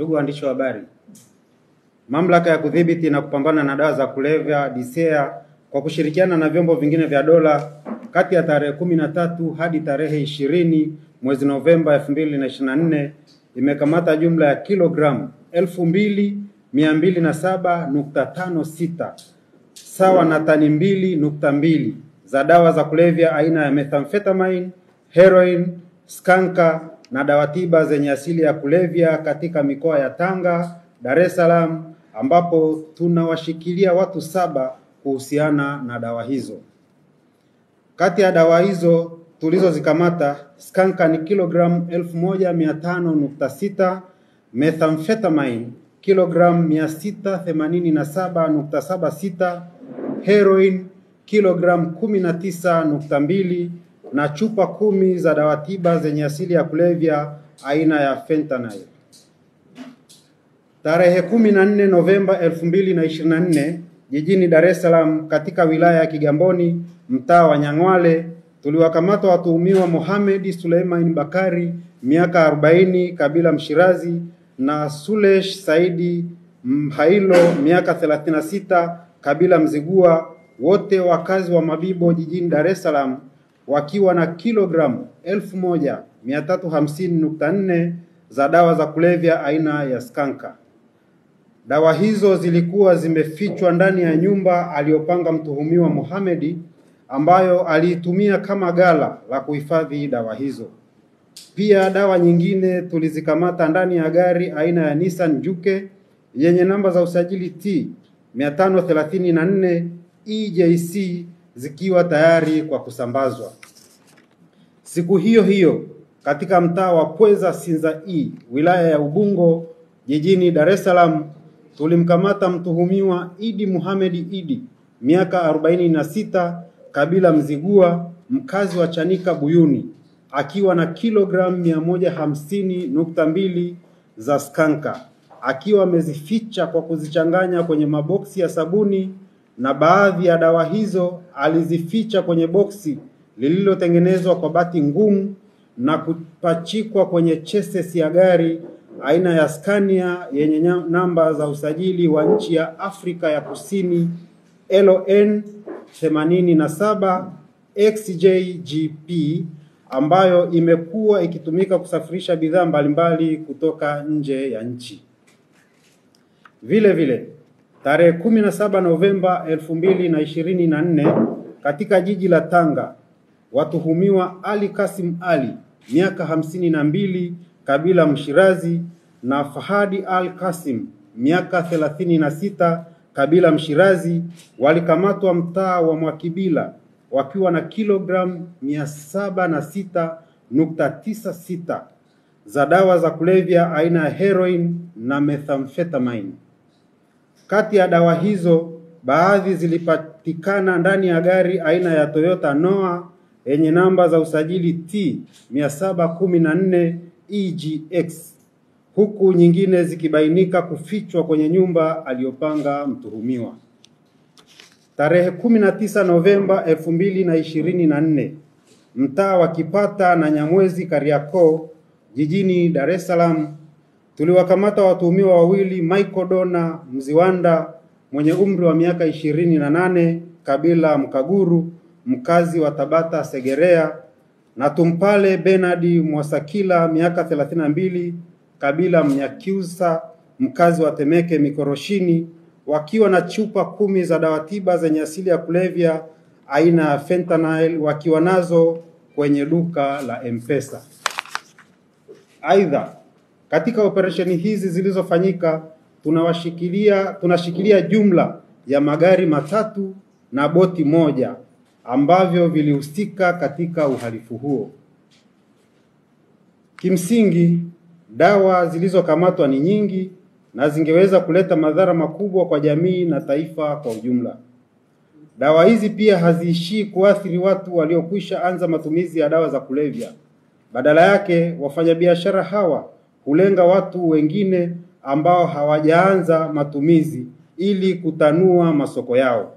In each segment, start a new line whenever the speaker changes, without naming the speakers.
Ndugu waandishi wa habari, Mamlaka ya Kudhibiti na Kupambana na Dawa za Kulevya DCEA kwa kushirikiana na vyombo vingine vya dola kati ya tarehe kumi na tatu hadi tarehe ishirini mwezi Novemba 2024 imekamata jumla ya kilogramu elfu mbili mia mbili na saba nukta tano sita sawa na tani mbili nukta mbili za dawa za kulevya aina ya methamphetamine, heroin, skanka na dawa tiba zenye asili ya kulevya katika mikoa ya Tanga, Dar es Salaam ambapo tunawashikilia watu saba kuhusiana na dawa hizo. Kati ya dawa hizo tulizozikamata, skanka ni kilogramu elfu moja mia tano nukta sita methamphetamine kilogramu mia sita themanini na saba nukta saba sita heroin kilogramu kumi na tisa nukta mbili na chupa kumi za dawa tiba zenye asili ya kulevya aina ya fentanyl. Tarehe kumi na nne Novemba elfu mbili na ishirini na nne jijini Dar es Salaam katika wilaya ya Kigamboni mtaa wa Nyang'wale tuliwakamata watuhumiwa Mohamed Suleiman Bakari miaka arobaini kabila Mshirazi na Sulesh Saidi Mhailo miaka thelathini na sita kabila Mzigua wote wakazi wa Mabibo jijini Dar es Salaam wakiwa na kilogramu elfu moja mia tatu hamsini nukta nne za dawa za kulevya aina ya skanka. Dawa hizo zilikuwa zimefichwa ndani ya nyumba aliyopanga mtuhumiwa Mohamed ambayo aliitumia kama gala la kuhifadhi dawa hizo. Pia dawa nyingine tulizikamata ndani ya gari aina ya Nissan Juke yenye namba za usajili T 534 EJC zikiwa tayari kwa kusambazwa. Siku hiyo hiyo katika mtaa wa Pweza Sinza E wilaya ya Ubungo jijini Dar es Salaam tulimkamata mtuhumiwa Idi Muhammad Idi miaka arobaini na sita kabila Mzigua mkazi wa Chanika Buyuni akiwa na kilogramu mia moja hamsini nukta mbili za skanka akiwa amezificha kwa kuzichanganya kwenye maboksi ya sabuni na baadhi ya dawa hizo alizificha kwenye boksi lililotengenezwa kwa bati ngumu na kupachikwa kwenye chesis ya gari aina ya Scania yenye namba za usajili wa nchi ya Afrika ya Kusini LN 87 XJGP ambayo imekuwa ikitumika kusafirisha bidhaa mbalimbali kutoka nje ya nchi. Vile vile tarehe 17 Novemba 2024 katika jiji la Tanga watuhumiwa Ali Kasim Ali miaka hamsini na mbili kabila Mshirazi na Fahadi Al Kasim miaka thelathini na sita kabila Mshirazi walikamatwa mtaa wa Mwakibila wakiwa na kilogramu mia saba na sita nukta tisa sita za dawa za kulevya aina ya heroin na methamphetamine. Kati ya dawa hizo baadhi zilipatikana ndani ya gari aina ya Toyota Noah yenye namba za usajili T 714 EGX huku nyingine zikibainika kufichwa kwenye nyumba aliyopanga mtuhumiwa. Tarehe 19 Novemba 2024 mtaa wa Kipata na Nyamwezi Kariakoo jijini Dar es Salaam tuliwakamata watuhumiwa wawili Michael Dona Mziwanda mwenye umri wa miaka ishirini na nane kabila Mkaguru mkazi wa Tabata Segerea na Tumpale Bernard Mwasakila miaka thelathini na mbili kabila Mnyakyusa mkazi wa Temeke Mikoroshini wakiwa na chupa kumi za dawa tiba zenye asili ya kulevya aina ya fentanyl wakiwa nazo kwenye duka la Mpesa. Aidha, katika operesheni hizi zilizofanyika tunawashikilia tunashikilia jumla ya magari matatu na boti moja ambavyo vilihusika katika uhalifu huo. Kimsingi, dawa zilizokamatwa ni nyingi na zingeweza kuleta madhara makubwa kwa jamii na taifa kwa ujumla. Dawa hizi pia haziishii kuathiri watu waliokwisha anza matumizi ya dawa za kulevya. Badala yake, wafanyabiashara hawa hulenga watu wengine ambao hawajaanza matumizi ili kutanua masoko yao.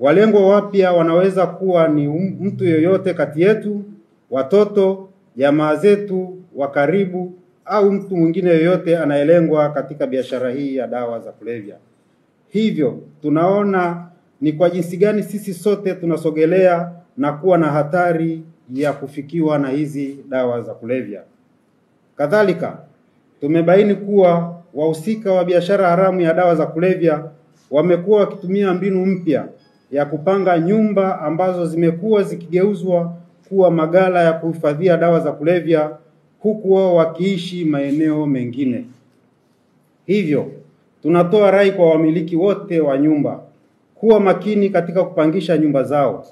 Walengwa wapya wanaweza kuwa ni mtu yoyote kati yetu, watoto, jamaa zetu wa karibu au mtu mwingine yoyote anayelengwa katika biashara hii ya dawa za kulevya. Hivyo tunaona ni kwa jinsi gani sisi sote tunasogelea na kuwa na hatari ya kufikiwa na hizi dawa za kulevya. Kadhalika, tumebaini kuwa wahusika wa biashara haramu ya dawa za kulevya wamekuwa wakitumia mbinu mpya ya kupanga nyumba ambazo zimekuwa zikigeuzwa kuwa magala ya kuhifadhia dawa za kulevya huku wao wakiishi maeneo mengine. Hivyo tunatoa rai kwa wamiliki wote wa nyumba kuwa makini katika kupangisha nyumba zao.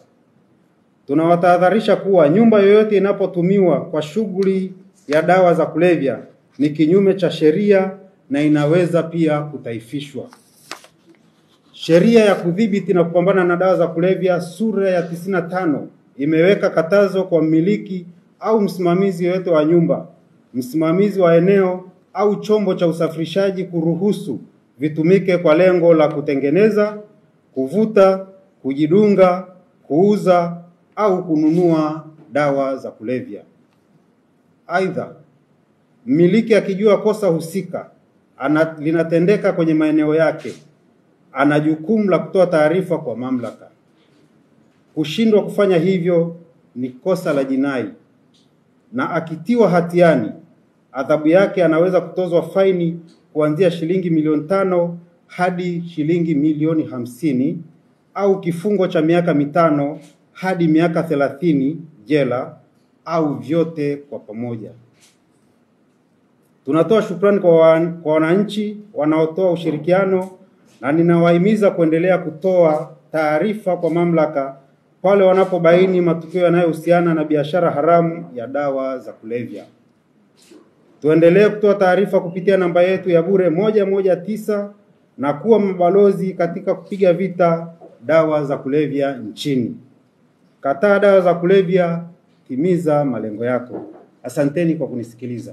Tunawatahadharisha kuwa nyumba yoyote inapotumiwa kwa shughuli ya dawa za kulevya ni kinyume cha sheria na inaweza pia kutaifishwa. Sheria ya kudhibiti na kupambana na dawa za kulevya sura ya tisini na tano imeweka katazo kwa mmiliki au msimamizi yoyote wa nyumba, msimamizi wa eneo au chombo cha usafirishaji kuruhusu vitumike kwa lengo la kutengeneza, kuvuta, kujidunga, kuuza au kununua dawa za kulevya. Aidha, mmiliki akijua kosa husika ana, linatendeka kwenye maeneo yake, ana jukumu la kutoa taarifa kwa mamlaka. Kushindwa kufanya hivyo ni kosa la jinai, na akitiwa hatiani, adhabu yake anaweza kutozwa faini kuanzia shilingi milioni tano hadi shilingi milioni hamsini au kifungo cha miaka mitano hadi miaka thelathini jela au vyote kwa pamoja. Tunatoa shukrani kwa wan- kwa wananchi wanaotoa ushirikiano na ninawahimiza kuendelea kutoa taarifa kwa mamlaka pale wanapobaini matukio yanayohusiana na biashara haramu ya dawa za kulevya. Tuendelee kutoa taarifa kupitia namba yetu ya bure moja moja tisa na kuwa mabalozi katika kupiga vita dawa za kulevya nchini. Kataa dawa za kulevya, timiza malengo yako. Asanteni kwa kunisikiliza.